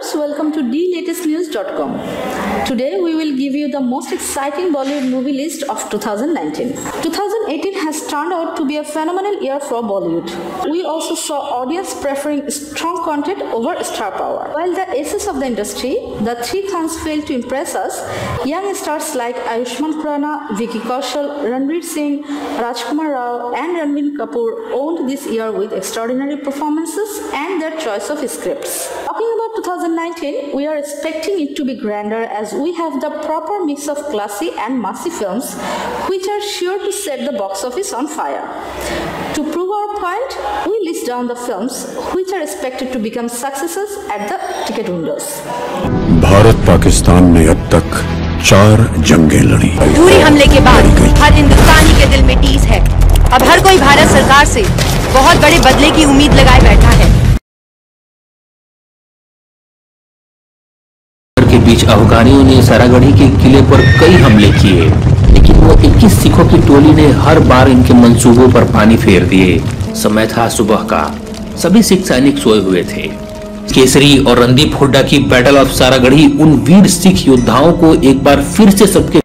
to thelatestnews.com. Today we will give you the most exciting Bollywood movie list of 2019. 2018 has turned out to be a phenomenal year for Bollywood. We also saw audience preferring strong content over star power. While the aces of the industry, the three khans failed to impress us, young stars like Ayushmann Khurrana, Vicky Kaushal, Ranveer Singh, Rajkumar Rao and Ranbir Kapoor owned this year with extraordinary performances and their choice of scripts. Talking about 2019, we are expecting it to be grander as we have the proper mix of classy and massy films which are sure to set the box office on fire. To prove our point, we list down the films which are expected to become successes at the ticket windows. Bharat Pakistan ने अब तक चार जंगें लड़ी धूरी हमले के बाद हर हिंदुस्तानी के दिल में टीस है अब हर कोई भारत सरकार से बहुत बड़े बदले की उम्मीद लगाए बैठा है अफगानियों ने सरागढ़ी के किले पर कई हमले किए, लेकिन वो 21 सिखों की टोली ने हर बार इनके मंसूबों पर पानी फेर दिए। समय था सुबह का। सभी सिख सैनिक सोए हुए थे। केसरी और रणदीप हुड्डा की बैटल ऑफ़ सारागढ़ी उन वीर सिख योद्धाओं को एक बार फिर से सबके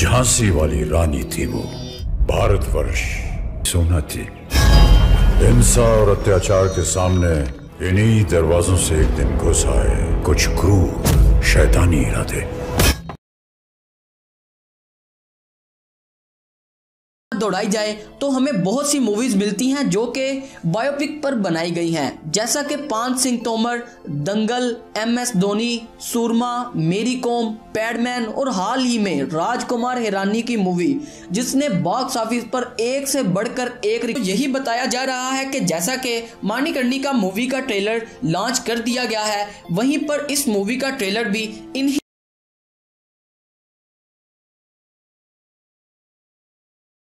झांसी वाली रानी थी वो, भारतवर्ष। सोना थी हिंसा और अत्याचार के सामने इन्हीं दरवाजों से एक दिन घुस आए। कुछ क्रूर, शैतानी इरादे। दौड़ाई जाए तो हमें बहुत सी मूवीज़ मिलती हैं जो कि बायोपिक पर बनाई गई हैं। जैसा कि पाँच सिंह तोमर, दंगल एम एस धोनी, सूरमा, मेरी कॉम, पैडमैन और हाल ही में राजकुमार हिरानी की मूवी जिसने बॉक्स ऑफ़िस पर एक से बढ़कर एक यही बताया जा रहा है कि जैसा कि मानिकर्णी का मूवी का ट्रेलर लॉन्च कर दिया गया है, वहीं पर इस मूवी का ट्रेलर भी इन्हीं